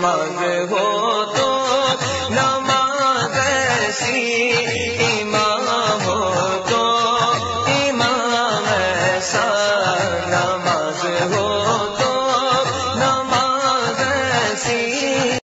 نماز ہو تو نماز ایسی امام ہو تو امام ایسا نماز ہو